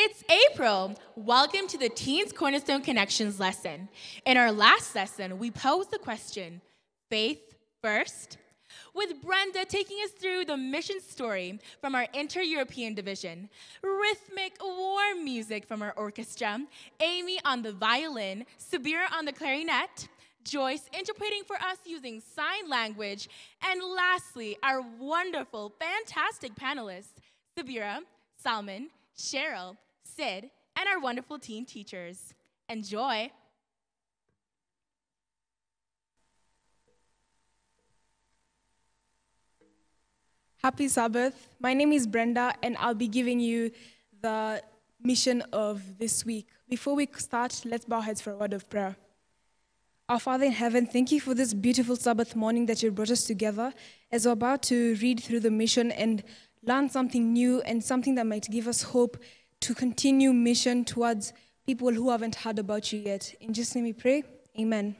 It's April. Welcome to the Teens Cornerstone Connections lesson. In our last lesson, we posed the question faith first, with Brenda taking us through the mission story from our inter European division, rhythmic warm music from our orchestra, Amy on the violin, Sabira on the clarinet, Joyce interpreting for us using sign language, and lastly, our wonderful, fantastic panelists, Sabira, Salman, Cheryl, Sid, and our wonderful teen teachers. Enjoy! Happy Sabbath. My name is Brenda, and I'll be giving you the mission of this week. Before we start, let's bow heads for a word of prayer. Our Father in heaven, thank you for this beautiful Sabbath morning that you brought us together as we're about to read through the mission and learn something new and something that might give us hope to continue mission towards people who haven't heard about you yet. In Jesus' name we pray. Amen.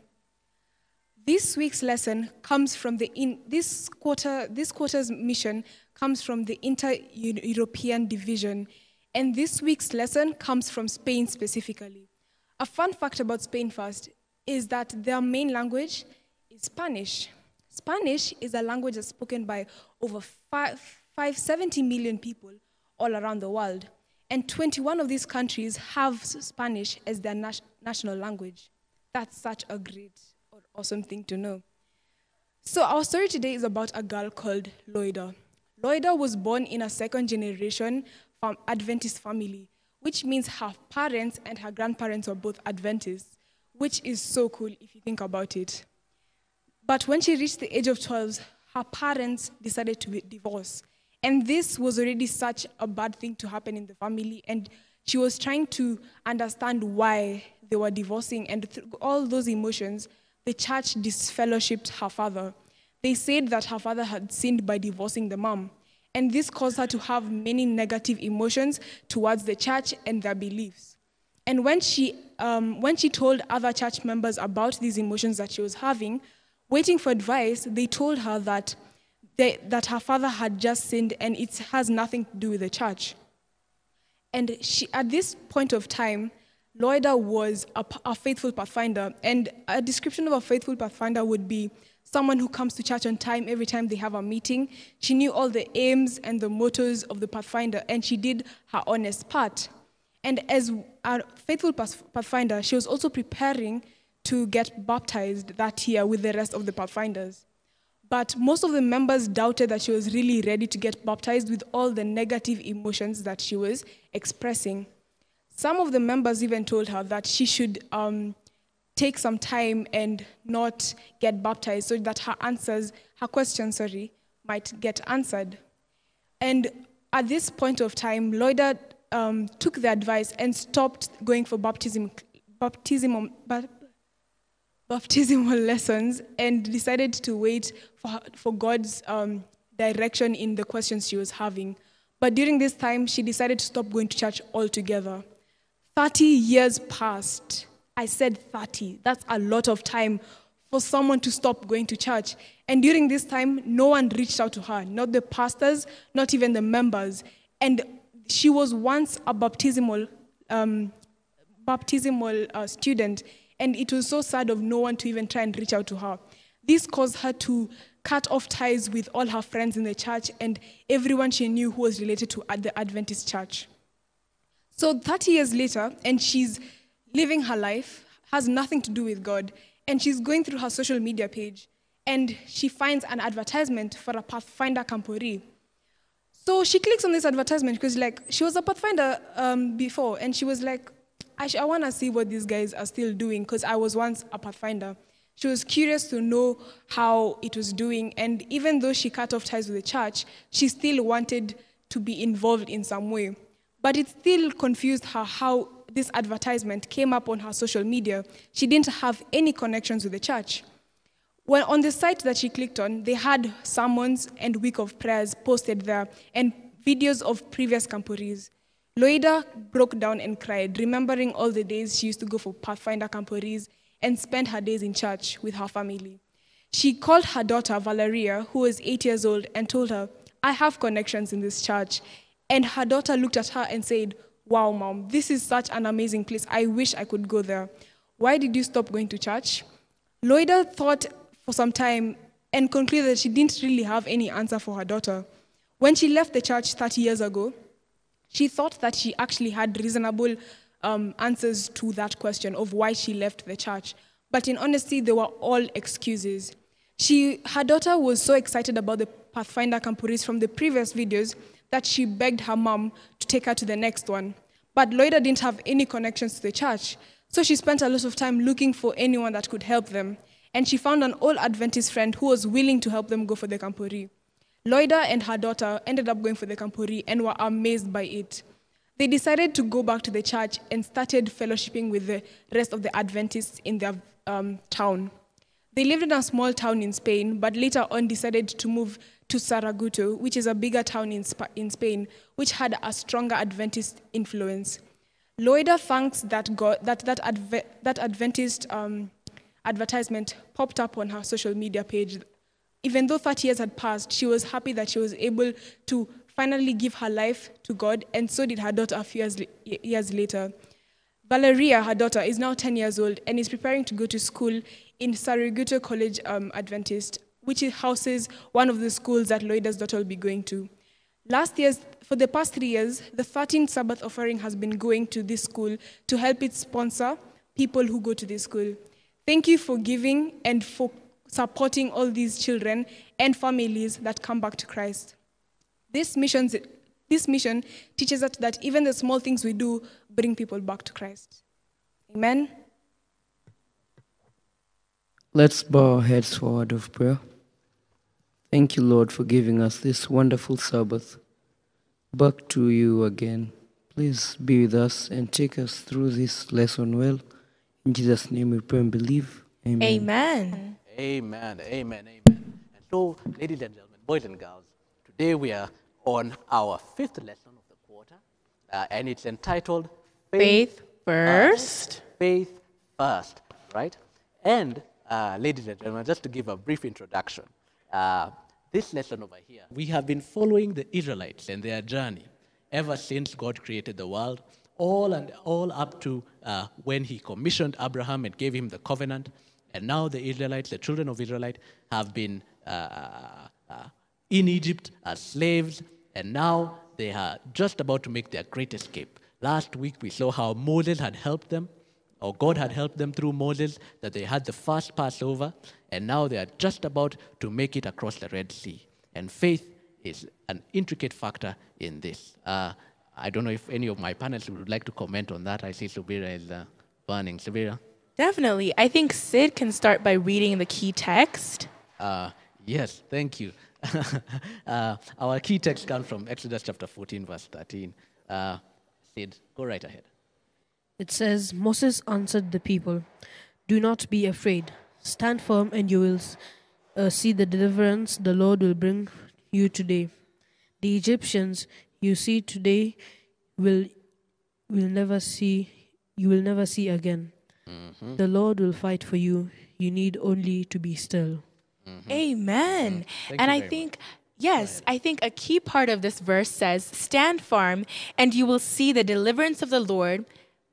This week's lesson comes from the in this quarter this quarter's mission comes from the inter-European division and this week's lesson comes from Spain specifically. A fun fact about Spain first is that their main language is Spanish. Spanish is a language that's spoken by over 5, 570 million people all around the world. And 21 of these countries have Spanish as their national language. That's such a great or awesome thing to know. So, our story today is about a girl called Loida. Loida was born in a second generation Adventist family, which means her parents and her grandparents were both Adventists which is so cool if you think about it. But when she reached the age of 12, her parents decided to divorce. And this was already such a bad thing to happen in the family. And she was trying to understand why they were divorcing. And through all those emotions, the church disfellowshipped her father. They said that her father had sinned by divorcing the mom. And this caused her to have many negative emotions towards the church and their beliefs. And when she, um, when she told other church members about these emotions that she was having, waiting for advice, they told her that, that her father had just sinned and it has nothing to do with the church. And she, at this point of time, Loida was a, a faithful pathfinder. And a description of a faithful pathfinder would be someone who comes to church on time every time they have a meeting. She knew all the aims and the mottos of the Pathfinder, and she did her honest part. And as a faithful Pathfinder, she was also preparing to get baptized that year with the rest of the Pathfinders. But most of the members doubted that she was really ready to get baptized with all the negative emotions that she was expressing. Some of the members even told her that she should um, take some time and not get baptized so that her answers, her questions, sorry, might get answered. And at this point of time, Loida um, took the advice and stopped going for baptism, baptismal, baptismal lessons and decided to wait for, for God's um, direction in the questions she was having. But during this time, she decided to stop going to church altogether. 30 years passed. I said 30. That's a lot of time for someone to stop going to church. And during this time, no one reached out to her, not the pastors, not even the members. And she was once a baptismal, um, baptismal uh, student, and it was so sad of no one to even try and reach out to her. This caused her to cut off ties with all her friends in the church and everyone she knew who was related to the Adventist church. So 30 years later, and she's living her life, has nothing to do with God, and she's going through her social media page, and she finds an advertisement for a Pathfinder Camporee. So she clicks on this advertisement because like she was a Pathfinder um, before, and she was like, I, want to see what these guys are still doing because I was once a Pathfinder. She was curious to know how it was doing, and even though she cut off ties with the church, she still wanted to be involved in some way. But it still confused her how this advertisement came up on her social media. She didn't have any connections with the church. Well, on the site that she clicked on, they had sermons and week of prayers posted there and videos of previous camporees. Loida broke down and cried, remembering all the days she used to go for Pathfinder camporees and spend her days in church with her family. She called her daughter, Valeria, who was eight years old, and told her, I have connections in this church. And her daughter looked at her and said, Wow, mom, this is such an amazing place. I wish I could go there. Why did you stop going to church? Loida thought for some time and concluded that she didn't really have any answer for her daughter. When she left the church 30 years ago, she thought that she actually had reasonable um, answers to that question of why she left the church. But in honesty, they were all excuses. She, her daughter was so excited about the Pathfinder Camporees from the previous videos that she begged her mom to take her to the next one. But Loida didn't have any connections to the church, so she spent a lot of time looking for anyone that could help them. And she found an old Adventist friend who was willing to help them go for the Camporee. Loida and her daughter ended up going for the Camporee and were amazed by it. They decided to go back to the church and started fellowshipping with the rest of the Adventists in their um, town. They lived in a small town in Spain, but later on decided to move to Sagunto, which is a bigger town in, Sp- in Spain, which had a stronger Adventist influence. Loida thanks that, God, that, that, Adve- that Adventist um, advertisement popped up on her social media page. Even though 30 years had passed, she was happy that she was able to finally give her life to God, and so did her daughter a few years, years later. Valeria, her daughter, is now 10 years old and is preparing to go to school in Sagunto College um, Adventist, which houses one of the schools that Loida's daughter will be going to. Last year's, for the past three years, the 13th Sabbath offering has been going to this school to help it sponsor people who go to this school. Thank you for giving and for supporting all these children and families that come back to Christ. This, missions, this mission teaches us that even the small things we do bring people back to Christ. Amen. Let's bow our heads for a word of prayer. Thank you, Lord, for giving us this wonderful Sabbath. Back to you again. Please be with us and take us through this lesson well. In Jesus' name we pray and believe. Amen. Amen. Amen, amen, amen. And so, ladies and gentlemen, boys and girls, today we are on our fifth lesson of the quarter, uh, and it's entitled Faith first. Faith first, right? And, uh, ladies and gentlemen, just to give a brief introduction, uh, this lesson over here, we have been following the Israelites and their journey ever since God created the world, all and all up to uh, when He commissioned Abraham and gave him the covenant. And now the Israelites, the children of Israelite, have been uh, uh, in Egypt as slaves, and now they are just about to make their great escape. Last week we saw how Moses had helped them, or God had helped them through Moses, that they had the first Passover, and now they are just about to make it across the Red Sea. And faith is an intricate factor in this. Uh, I don't know if any of my panelists would like to comment on that. I see Subira is uh, burning. Subira? Definitely. I think Sid can start by reading the key text. Uh, yes, thank you. uh, our key text comes from Exodus chapter 14, verse 13. Uh, Sid, go right ahead. It says, Moses answered the people, Do not be afraid. Stand firm, and you will uh, see the deliverance the Lord will bring you today. The Egyptians you see today will will never see you will never see again. Mm-hmm. The Lord will fight for you. You need only to be still. Mm-hmm. Amen. Mm-hmm. Thank and I very think, yes, I think a key part of this verse says, Stand firm, and you will see the deliverance of the Lord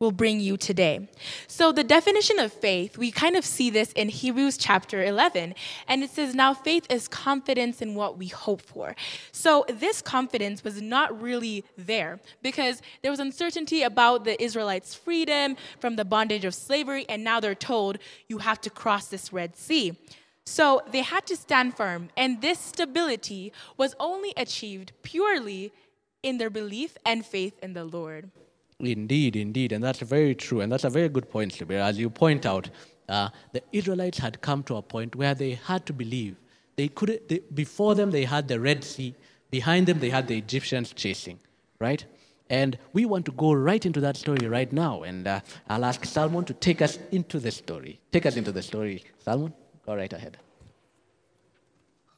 will bring you today. So, the definition of faith, we kind of see this in Hebrews chapter 11. And it says, Now faith is confidence in what we hope for. So, this confidence was not really there because there was uncertainty about the Israelites' freedom from the bondage of slavery. And now they're told, You have to cross this Red Sea. So, they had to stand firm. And this stability was only achieved purely in their belief and faith in the Lord. Indeed, indeed, and that's very true, and that's a very good point, Subir. As you point out, uh, the Israelites had come to a point where they had to believe. They could they, before them they had the Red Sea, behind them they had the Egyptians chasing, right? And we want to go right into that story right now, and uh, I'll ask Salman to take us into the story. Take us into the story, Salman. Go right ahead.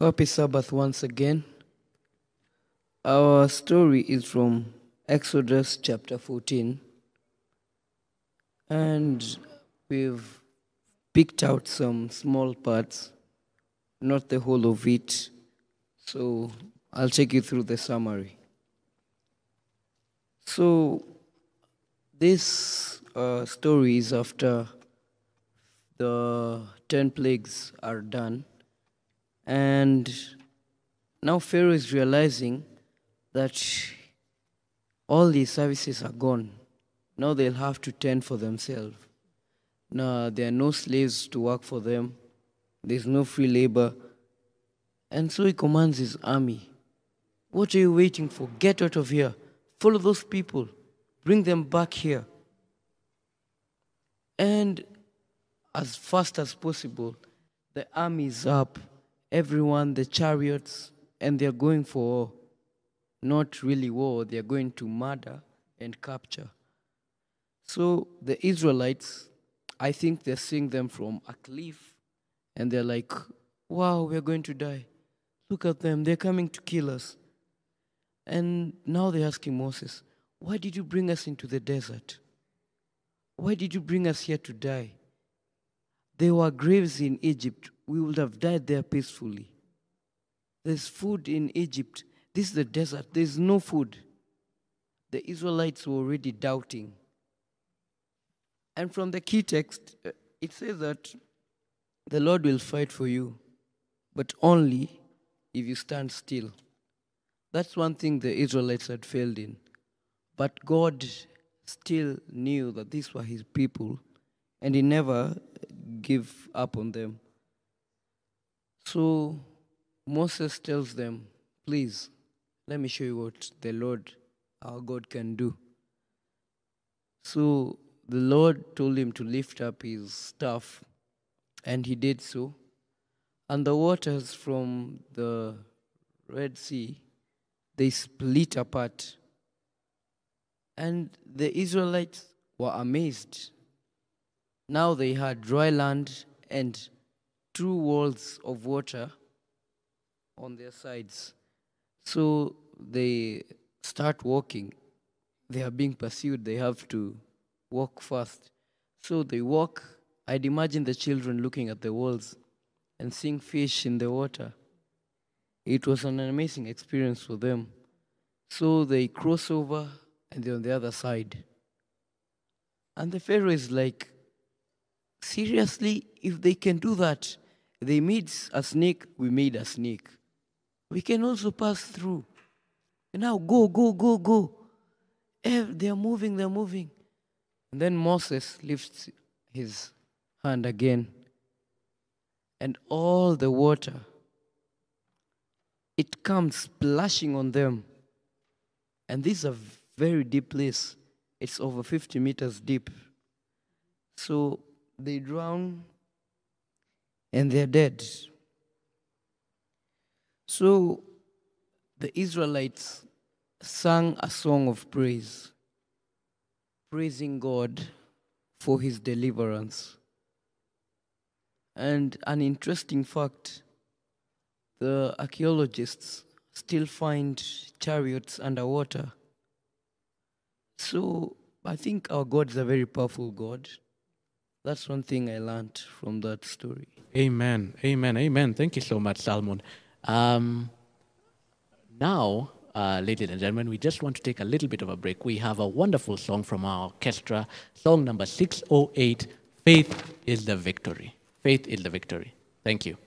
Happy Sabbath once again. Our story is from Exodus chapter 14, and we've picked out some small parts, not the whole of it. So I'll take you through the summary. So This uh, story is after the 10 plagues are done. And now Pharaoh is realizing that all these services are gone. Now they'll have to tend for themselves. Now there are no slaves to work for them, there's no free labor. And so he commands his army What are you waiting for? Get out of here. Follow those people, bring them back here. And as fast as possible, the army is up, everyone, the chariots, and they're going for war. Not really war, they're going to murder and capture. So the Israelites, I think they're seeing them from a cliff, and they're like, wow, we're going to die. Look at them, they're coming to kill us. And now they're asking Moses, why did you bring us into the desert? Why did you bring us here to die? There were graves in Egypt. We would have died there peacefully. There's food in Egypt. This is the desert. There's no food. The Israelites were already doubting. And from the key text, uh, it says that the Lord will fight for you, but only if you stand still. That's one thing the Israelites had failed in. But God still knew that these were his people, and he never gave up on them. So Moses tells them, Please, let me show you what the Lord our God can do. So the Lord told him to lift up his staff, and he did so. And the waters from the Red Sea, they split apart. And the Israelites were amazed. Now they had dry land and two walls of water on their sides. So they start walking. They are being pursued. They have to walk fast. So they walk. I'd imagine the children looking at the walls and seeing fish in the water. It was an amazing experience for them. So they cross over and they're on the other side. And the Pharaoh is like, seriously, if they can do that, they made a snake, we made a snake. We can also pass through. And now go, go, go, go. Eh, They're moving, they're moving. And then Moses lifts his hand again, and all the water it comes splashing on them. And this is a very deep place. It's over 50 meters deep. So they drown and they're dead. So the Israelites sang a song of praise, praising God for his deliverance. And an interesting fact the archaeologists still find chariots underwater. So I think our God is a very powerful God. That's one thing I learned from that story. Amen. Amen. Amen. Thank you so much, Salman. Um, now, uh, ladies and gentlemen, we just want to take a little bit of a break. We have a wonderful song from our orchestra, song number 608 Faith is the Victory. Faith is the Victory. Thank you. Thank you.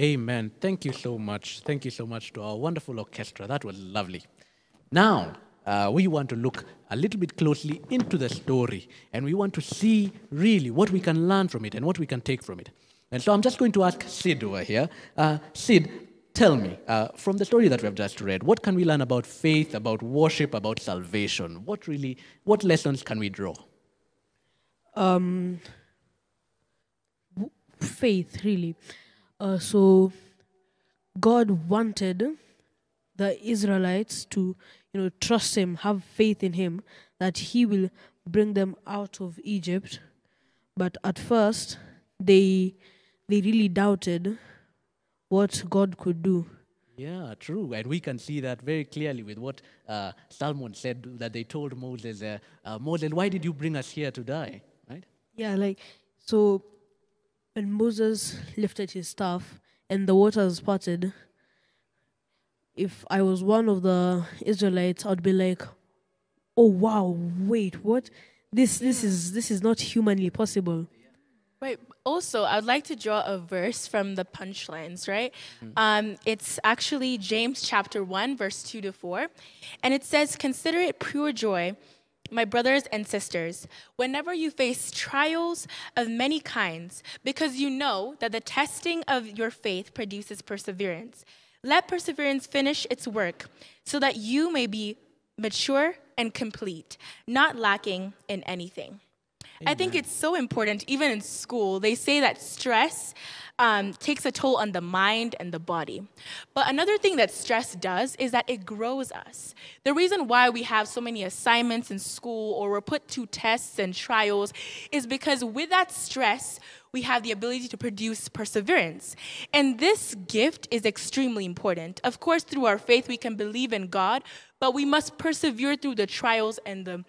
Amen. Thank you so much. Thank you so much to our wonderful orchestra. That was lovely. Now, uh, we want to look a little bit closely into the story and we want to see really what we can learn from it and what we can take from it. And so I'm just going to ask Sid over here. Uh, Sid, tell me, uh, from the story that we have just read, what can we learn about faith, about worship, about salvation? What really, what lessons can we draw? Um, faith, really. Uh, so, God wanted the Israelites to, you know, trust Him, have faith in Him, that He will bring them out of Egypt. But at first, they they really doubted what God could do. Yeah, true. And we can see that very clearly with what uh, Salman said that they told Moses, uh, uh, Moses, why did you bring us here to die? Right? Yeah, like so when Moses lifted his staff and the waters parted, if I was one of the Israelites, I'd be like, "Oh wow, wait, what? This this is this is not humanly possible." Right. Also, I'd like to draw a verse from the punchlines, right? Um, it's actually James chapter 1, verse 2 to 4. And it says, Consider it pure joy, my brothers and sisters, whenever you face trials of many kinds, because you know that the testing of your faith produces perseverance. Let perseverance finish its work, so that you may be mature and complete, not lacking in anything. I think it's so important, even in school. They say that stress um, takes a toll on the mind and the body. But another thing that stress does is that it grows us. The reason why we have so many assignments in school or we're put to tests and trials is because with that stress, we have the ability to produce perseverance. And this gift is extremely important. Of course, through our faith, we can believe in God, but we must persevere through the trials and the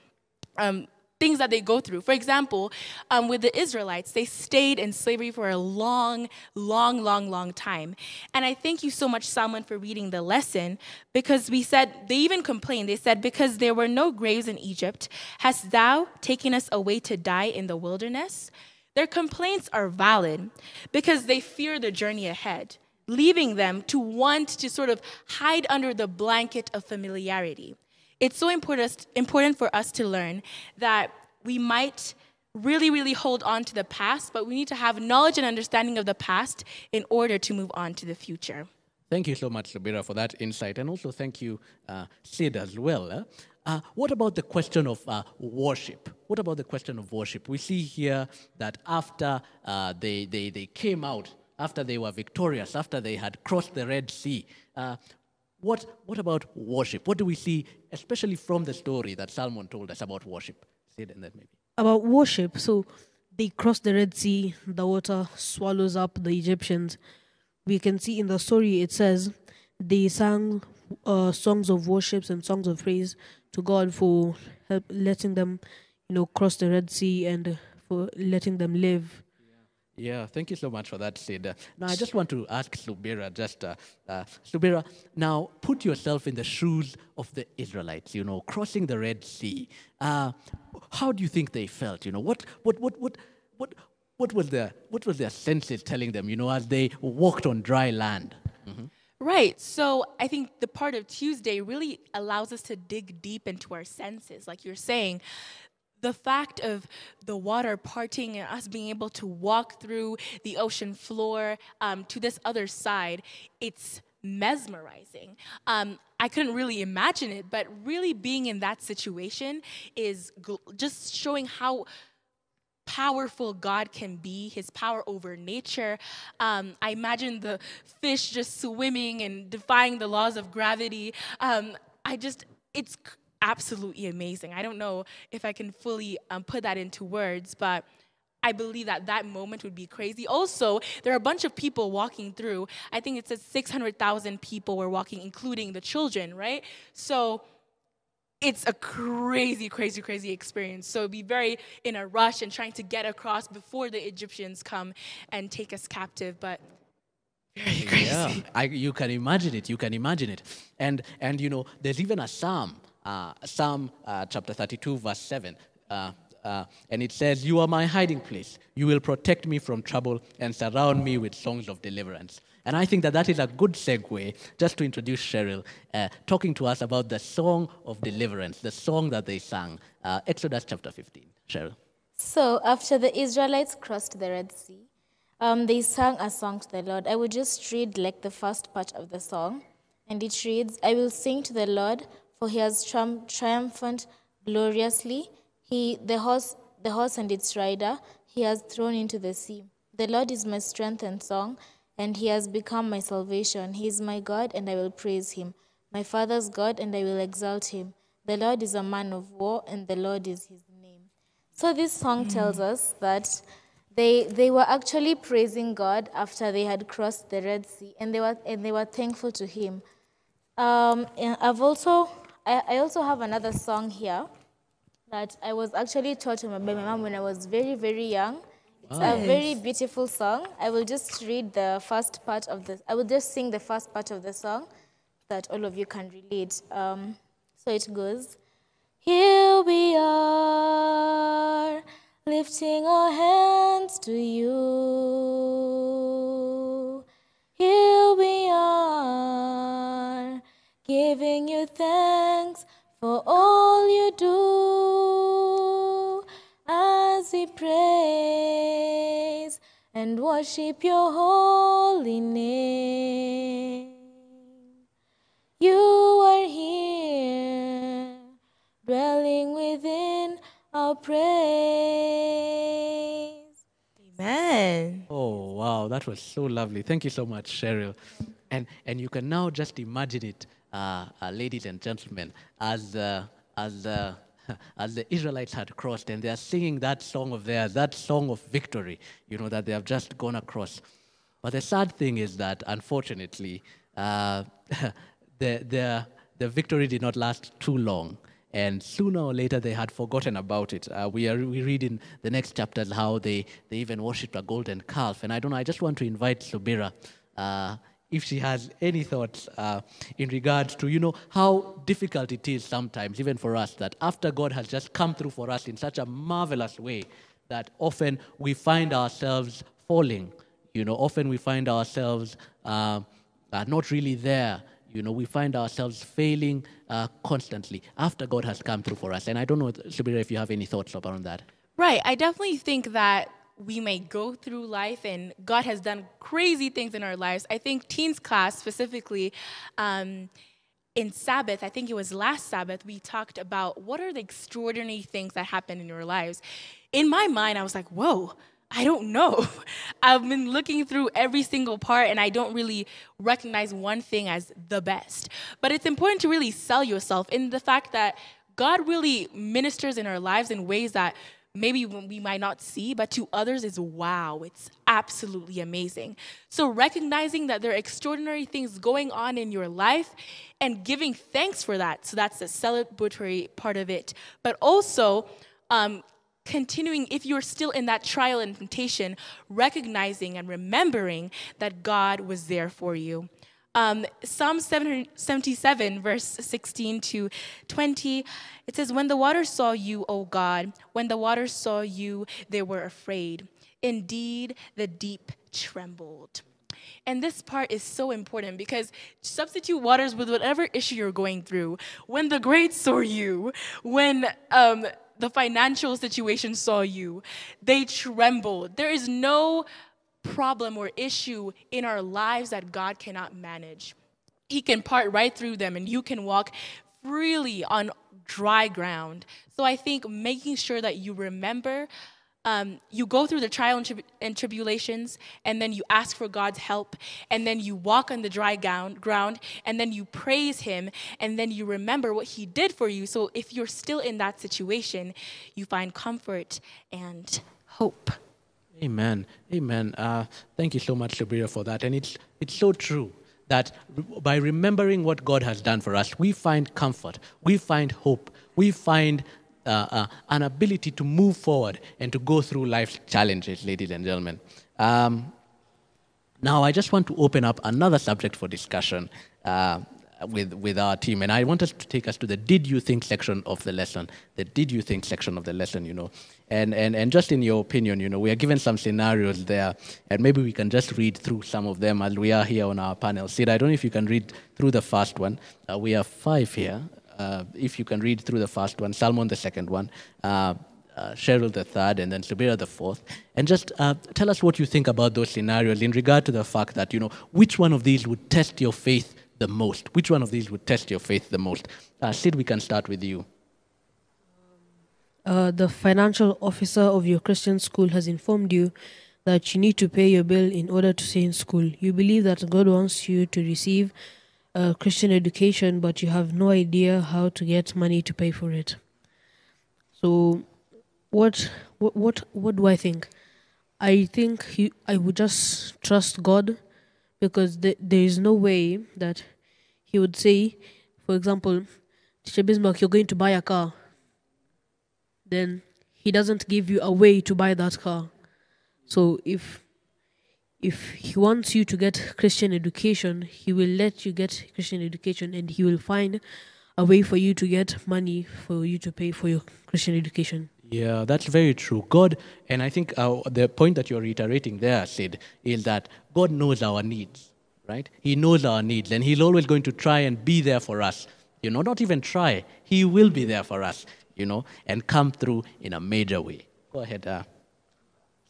um, things that they go through. For example, um, with the Israelites, they stayed in slavery for a long, long, long, long time. And I thank you so much, Salman, for reading the lesson because we said, they even complained. They said, Because there were no graves in Egypt, hast thou taken us away to die in the wilderness? Their complaints are valid because they fear the journey ahead leaving them to want to sort of hide under the blanket of familiarity it's so important, important for us to learn that we might really, really hold on to the past, but we need to have knowledge and understanding of the past in order to move on to the future. Thank you so much, Subira, for that insight. And also thank you, uh, Sid, as well. Uh, what about the question of uh, worship? What about the question of worship? We see here that after uh, they, they, they came out, after they were victorious, after they had crossed the Red Sea, uh, what, what about worship? What do we see, especially from the story that Salman told us about worship? And then maybe. About worship, so they crossed the Red Sea, the water swallows up the Egyptians. We can see in the story it says they sang uh, songs of worships and songs of praise to God for help letting them, you know, cross the Red Sea and for letting them live. Yeah, thank you so much for that, Sid. Now, I just want to ask Subira, just, uh, uh, Subira, now put yourself in the shoes of the Israelites, you know, crossing the Red Sea. Uh, how do you think they felt? You know, what, what, what, what, what, what, was their, what was their senses telling them, you know, as they walked on dry land? Right. So I think the part of Tuesday really allows us to dig deep into our senses. Like you're saying, the fact of the water parting and us being able to walk through the ocean floor um, to this other side, it's mesmerizing. Um, I couldn't really imagine it, but really being in that situation is just showing how powerful God can be, his power over nature. Um, I imagine the fish just swimming and defying the laws of gravity. Um, I just, it's absolutely amazing. I don't know if I can fully um, put that into words, but. I believe that that moment would be crazy. Also, there are a bunch of people walking through. I think it says 600,000 people were walking, including the children, right? So it's a crazy, crazy, crazy experience. So be very in a rush and trying to get across before the Egyptians come and take us captive. But very crazy. Yeah, I, you can imagine it. You can imagine it. And and you know, there's even a psalm, Psalm uh, chapter 32, verse 7. Uh, uh, and it says, You are my hiding place. You will protect me from trouble and surround me with songs of deliverance. And I think that that is a good segue just to introduce Cheryl, uh, talking to us about the song of deliverance, the song that they sang, uh, Exodus chapter 15. Cheryl. So, after the Israelites crossed the Red Sea, um, they sang a song to the Lord. I will just read like the first part of the song. And it reads I will sing to the Lord, for he has triumph- triumphed gloriously. He, the, horse, the horse and its rider, he has thrown into the sea. The Lord is my strength and song, and he has become my salvation. He is my God, and I will praise him. My father's God, and I will exalt him. The Lord is a man of war, and the Lord is his name. So this song tells us that they, they were actually praising God after they had crossed the Red Sea, and they were, and they were thankful to him. Um, I've also, I, I also have another song here that I was actually taught by my mom when I was very, very young. It's a very beautiful song. I will just read the first part of the, I will just sing the first part of the song that all of you can relate. Um, so it goes, Here we are, lifting our hands to you. Here we are, giving you thanks for all you do as we praise and worship your holy name. You are here, dwelling within our praise. Amen. Oh, wow, that was so lovely. Thank you so much, Cheryl. And, and you can now just imagine it, uh, uh, ladies and gentlemen, as, uh, as, uh, as the Israelites had crossed and they are singing that song of theirs, that song of victory, you know, that they have just gone across. But the sad thing is that, unfortunately, uh, the, the, the victory did not last too long. And sooner or later, they had forgotten about it. Uh, we, are, we read in the next chapters how they, they even worshipped a golden calf. And I don't know, I just want to invite Subira uh, if she has any thoughts uh, in regards to, you know, how difficult it is sometimes, even for us, that after God has just come through for us in such a marvelous way, that often we find ourselves falling. You know, often we find ourselves uh, uh, not really there. You know, we find ourselves failing uh, constantly after God has come through for us. And I don't know, Subira, if you have any thoughts around that. Right. I definitely think that we may go through life and God has done crazy things in our lives. I think teens class specifically, um, in Sabbath, I think it was last Sabbath, we talked about what are the extraordinary things that happen in your lives. In my mind, I was like, whoa, I don't know. I've been looking through every single part and I don't really recognize one thing as the best. But it's important to really sell yourself in the fact that God really ministers in our lives in ways that maybe we might not see, but to others is wow, it's absolutely amazing. So recognizing that there are extraordinary things going on in your life and giving thanks for that. So that's the celebratory part of it. But also, um, continuing, if you're still in that trial and temptation, recognizing and remembering that God was there for you. Um, Psalm 77, verse 16 to 20, it says, When the waters saw you, O God, when the waters saw you, they were afraid. Indeed, the deep trembled. And this part is so important because substitute waters with whatever issue you're going through. When the great saw you, when um, the financial situation saw you, they trembled. There is no problem or issue in our lives that God cannot manage. He can part right through them and you can walk freely on dry ground. So I think making sure that you remember um, you go through the trial and, trib- and, tribulations, and then you ask for God's help, and then you walk on the dry ground, ground, and then you praise Him, and then you remember what He did for you. So if you're still in that situation, you find comfort and hope. Amen. Amen. Uh, thank you so much, Sabrina, for that. And it's, it's so true that by remembering what God has done for us, we find comfort, we find hope, we find uh, uh, an ability to move forward and to go through life's challenges, ladies and gentlemen. Um, now, I just want to open up another subject for discussion. Uh, with, with our team. And I want us to take us to the did you think section of the lesson, the did you think section of the lesson, you know. And, and, and just in your opinion, you know, we are given some scenarios there, and maybe we can just read through some of them as we are here on our panel. Sid, I don't know if you can read through the first one. Uh, we have five here. Uh, if you can read through the first one, Salman the second one, uh, uh, Cheryl the third, and then Subira the fourth. And just uh, tell us what you think about those scenarios in regard to the fact that, you know, which one of these would test your faith the most? Which one of these would test your faith the most? Uh, Sid, we can start with you. Uh, the financial officer of your Christian school has informed you that you need to pay your bill in order to stay in school. You believe that God wants you to receive a Christian education, but you have no idea how to get money to pay for it. So, what what what, what do I think? I think he, I would just trust God because th- there is no way that He would say, for example, Teacher Bismarck, you're going to buy a car then he doesn't give you a way to buy that car. So if if he wants you to get Christian education, he will let you get Christian education and he will find a way for you to get money for you to pay for your Christian education. Yeah, that's very true. God, and I think uh, the point that you're reiterating there, Sid, is that God knows our needs, right? He knows our needs, and He's always going to try and be there for us. You know, not even try, He will be there for us you know, and come through in a major way. Go ahead, uh,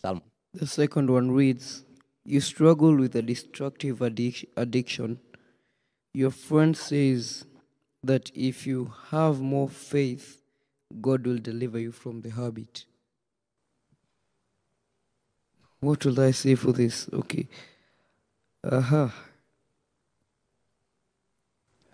Salman. The second one reads You struggle with a destructive addic- addiction. Your friend says that if you have more faith, God will deliver you from the habit. What will I say for this? Okay. Uh-huh.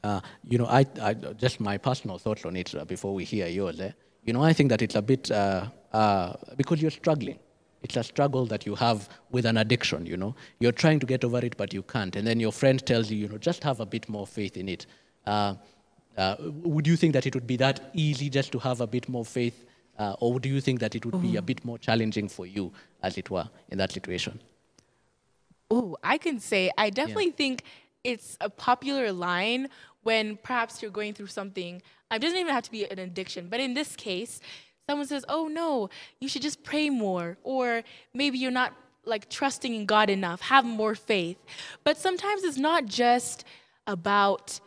Uh, you know, I, I, just my personal thoughts on it uh, before we hear yours. Eh? You know, I think that it's a bit uh, uh, because you're struggling. It's a struggle that you have with an addiction. You know, you're trying to get over it, but you can't. And then your friend tells you, you know, just have a bit more faith in it. Uh, uh, would you think that it would be that easy just to have a bit more faith, or do you think that it would be a bit more challenging for you, as it were, in that situation? Oh, I can say I definitely yeah. think it's a popular line when perhaps you're going through something. It doesn't even have to be an addiction, but in this case, someone says, "Oh no, you should just pray more," or maybe you're not like trusting in God enough. Have more faith. But sometimes it's not just about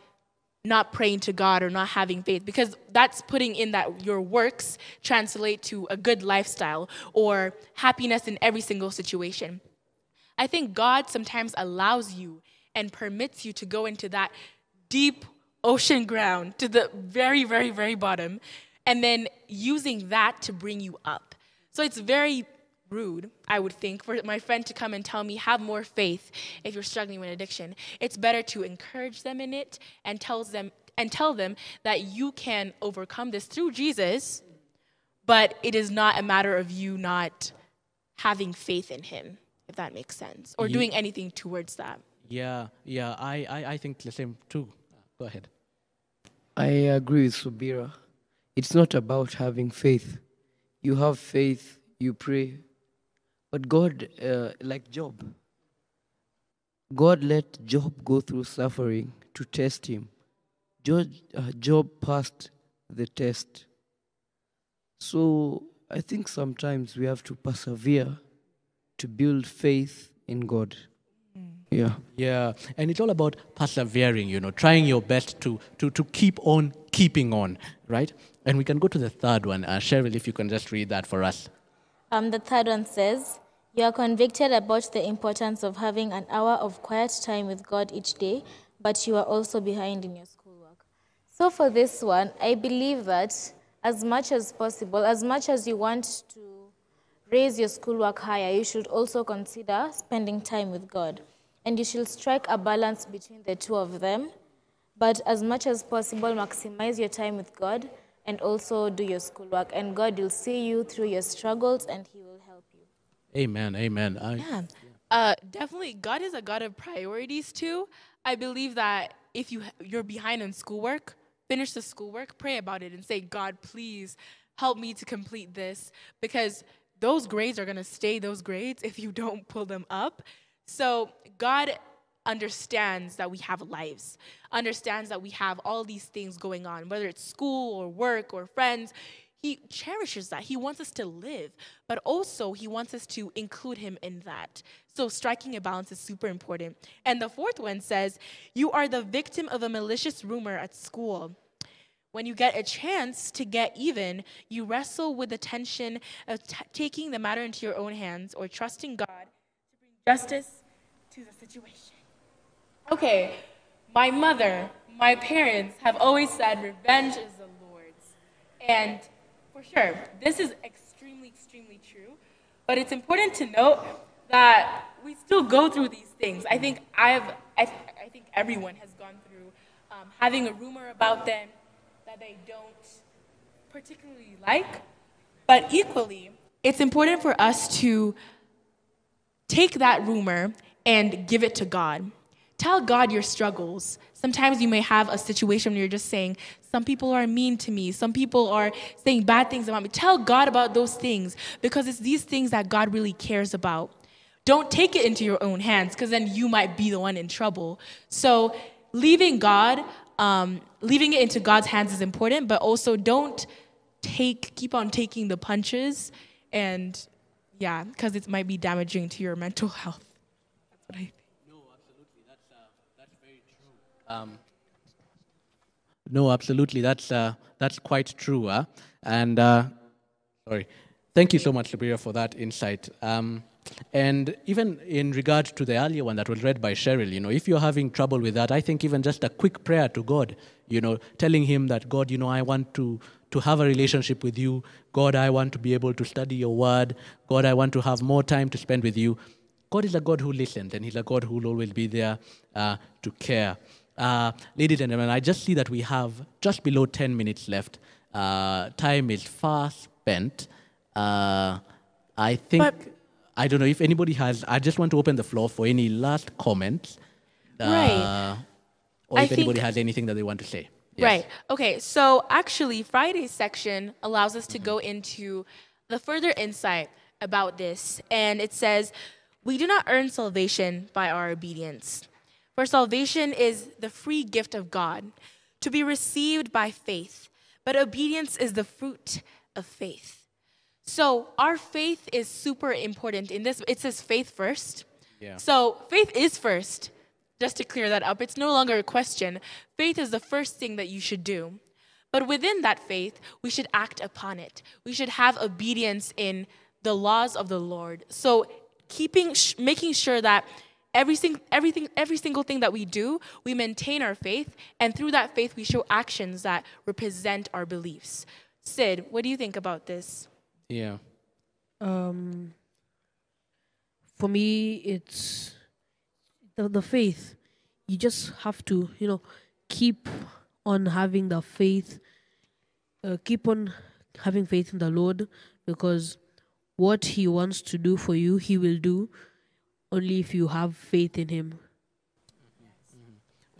not praying to God or not having faith because that's putting in that your works translate to a good lifestyle or happiness in every single situation. I think God sometimes allows you and permits you to go into that deep ocean ground to the very, very, very bottom, and then using that to bring you up. So it's very rude, I would think, for my friend to come and tell me, have more faith if you're struggling with addiction. It's better to encourage them in it and tells them and tell them that you can overcome this through Jesus, but it is not a matter of you not having faith in him, if that makes sense, or you, doing anything towards that. Yeah, yeah, I, I, I think the same too. Go ahead. I agree with Subira. It's not about having faith. You have faith, you pray. But God, uh, like Job, God let Job go through suffering to test him. Job, uh, Job passed the test. So I think sometimes we have to persevere to build faith in God. Yeah. Yeah. And it's all about persevering, you know, trying your best to, to, to keep on keeping on, right? And we can go to the third one. Uh, Cheryl, if you can just read that for us. Um, the third one says, You are convicted about the importance of having an hour of quiet time with God each day, but you are also behind in your schoolwork. So, for this one, I believe that as much as possible, as much as you want to raise your schoolwork higher, you should also consider spending time with God and you should strike a balance between the two of them. But as much as possible, maximize your time with God and also do your schoolwork. And God will see you through your struggles and He will help you. Amen. Amen. I, yeah. Uh, definitely, God is a God of priorities too. I believe that if you you're behind in schoolwork, finish the schoolwork, pray about it, and say, God, please help me to complete this because those grades are going to stay those grades if you don't pull them up. So God understands that we have lives, understands that we have all these things going on, whether it's school or work or friends. He cherishes that. He wants us to live, but also he wants us to include him in that. So striking a balance is super important. And the fourth one says, You are the victim of a malicious rumor at school. When you get a chance to get even, you wrestle with the tension of t- taking the matter into your own hands or trusting God to bring justice to the situation. Okay, my mother, my parents have always said revenge is the Lord's. And for sure, this is extremely, extremely true. But it's important to note that we still go through these things. I think I've, I, th- I think everyone has gone through um, having a rumor about them that they don't particularly like. But equally, it's important for us to take that rumor and give it to God. Tell God your struggles. Sometimes you may have a situation where you're just saying, Some people are mean to me. Some people are saying bad things about me. Tell God about those things because it's these things that God really cares about. Don't take it into your own hands because then you might be the one in trouble. So, leaving God, um, leaving it into God's hands is important, but also don't take, keep on taking the punches and yeah, because it might be damaging to your mental health. That's what I think. Um, no, absolutely. That's uh, that's quite true. Huh? And uh, sorry, thank you so much, Subira, for that insight. Um, and even in regard to the earlier one that was read by Cheryl, you know, if you're having trouble with that, I think even just a quick prayer to God, you know, telling Him that God, you know, I want to to have a relationship with you. God, I want to be able to study Your Word. God, I want to have more time to spend with You. God is a God who listens, and He's a God who will always be there uh, to care. Uh, ladies and gentlemen, I just see that we have just below 10 minutes left. Uh, time is far spent. Uh, I think, But- I don't know if anybody has, I just want to open the floor for any last comments. Uh, Right. Or I if anybody think- has anything that they want to say. Yes. Right. Okay. So actually, Friday's section allows us to go into the further insight about this. And it says, We do not earn salvation by our obedience. For salvation is the free gift of God to be received by faith, but obedience is the fruit of faith. So our faith is super important in this. It says faith first. Yeah. So faith is first. Just to clear that up, it's no longer a question. Faith is the first thing that you should do. But within that faith, we should act upon it. We should have obedience in the laws of the Lord. So keeping sh- making sure that every sing- everything every single thing that we do, we maintain our faith and through that faith we show actions that represent our beliefs. Sid, what do you think about this? Yeah. Um, for me, it's the, the faith. You just have to, you know, keep on having the faith, uh, keep on having faith in the Lord because what He wants to do for you, He will do only if you have faith in Him.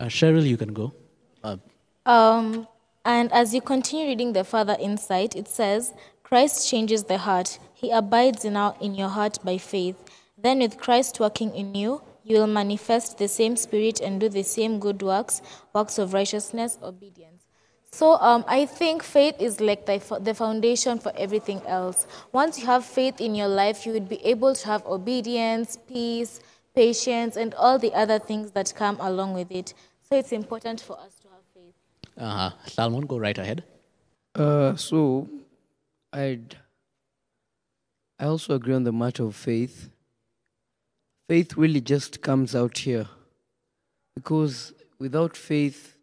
Uh, Cheryl, you can go. Uh, Um, and as you continue reading the further insight, it says, Christ changes the heart. He abides now in your heart by faith. Then, with Christ working in you, you will manifest the same spirit and do the same good works, works of righteousness, obedience. So, um, I think faith is like the, the foundation for everything else. Once you have faith in your life, you would be able to have obedience, peace, patience, and all the other things that come along with it. So, it's important for us to have faith. Uh-huh. Salman, go right ahead. Uh, so, I'd I also agree on the matter of faith. Faith really just comes out here, because without faith,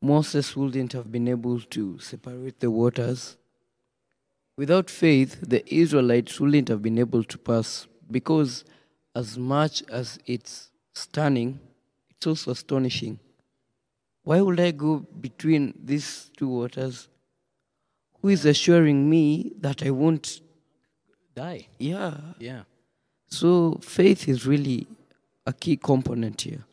Moses wouldn't have been able to separate the waters. Without faith, the Israelites wouldn't have been able to pass, because as much as it's stunning, it's also astonishing. Why would I go between these two waters? Who is assuring me that I won't? Die. Yeah. Yeah. So faith is really a key component here.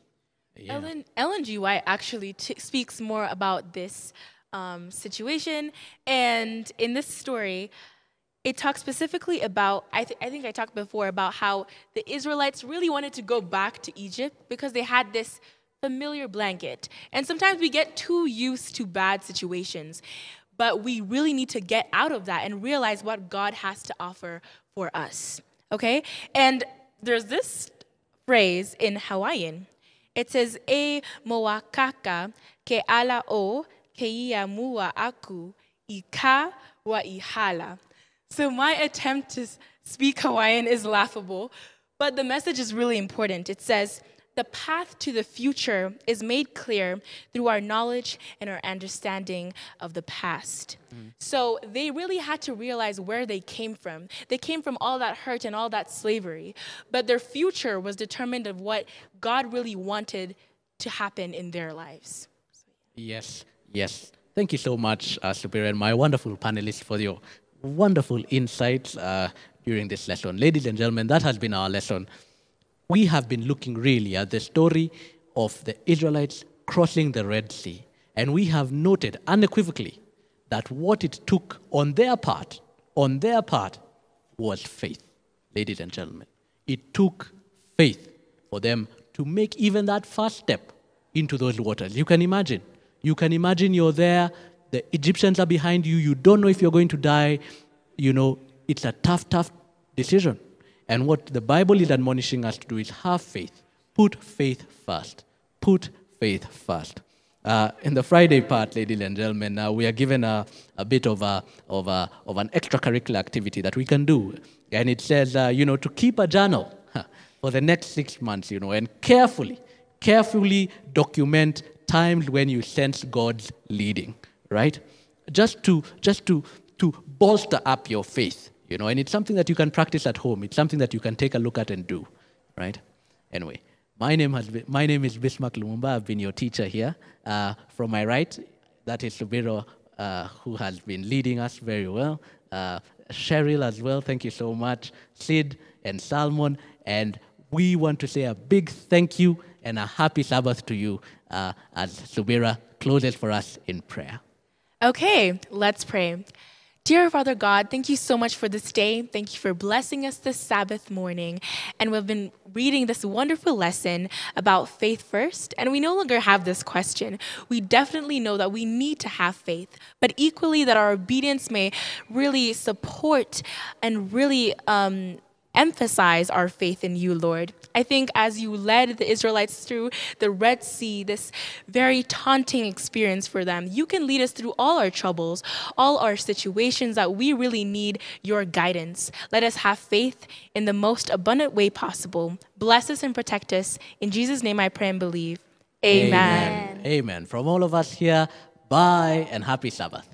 Yeah. Ellen, Ellen G. White actually t- speaks more about this um, situation. And in this story, it talks specifically about, I, th- I think I talked before about how the Israelites really wanted to go back to Egypt because they had this familiar blanket. And sometimes we get too used to bad situations, but we really need to get out of that and realize what God has to offer for us. Okay? And there's this phrase in Hawaiian. It says, E moakaka ke ala o ke ia mua aku i ka wa i hala. So my attempt to speak Hawaiian is laughable, but the message is really important. It says, the path to the future is made clear through our knowledge and our understanding of the past. Mm. So they really had to realize where they came from. They came from all that hurt and all that slavery, but their future was determined of what God really wanted to happen in their lives. Yes, yes. Thank you so much, uh, Subira, and my wonderful panelists for your wonderful insights uh, during this lesson. Ladies and gentlemen, that has been our lesson. We have been looking really at the story of the Israelites crossing the Red Sea, and we have noted unequivocally that what it took on their part, on their part, was faith, ladies and gentlemen. It took faith for them to make even that first step into those waters. You can imagine. You can imagine you're there, the Egyptians are behind you, you don't know if you're going to die. You know, it's a tough, tough decision. And what the Bible is admonishing us to do is have faith. Put faith first. Put faith first. Uh, in the Friday part, ladies and gentlemen, uh, we are given a, a bit of, a, of, a, of an extracurricular activity that we can do. And it says, uh, you know, to keep a journal for the next six months, you know, and carefully, carefully document times when you sense God's leading right? Just to, just to, to bolster up your faith, you know, and it's something that you can practice at home. It's something that you can take a look at and do, right? Anyway, my name, has been, my name is Bismarck Lumumba. I've been your teacher here. Uh, from my right, that is Subira, uh, who has been leading us very well. Uh, Cheryl as well, thank you so much. Sid and Salman. And we want to say a big thank you and a happy Sabbath to you uh, as Subira closes for us in prayer. Okay, let's pray. Dear Father God, thank you so much for this day. Thank you for blessing us this Sabbath morning. And we've been reading this wonderful lesson about faith first. And we no longer have this question. We definitely know that we need to have faith, but equally that our obedience may really support and really um, emphasize our faith in you, Lord. I think as you led the Israelites through the Red Sea, this very taunting experience for them, you can lead us through all our troubles, all our situations that we really need your guidance. Let us have faith in the most abundant way possible. Bless us and protect us. In Jesus' name I pray and believe. Amen. Amen. Amen. From all of us here, bye and happy Sabbath.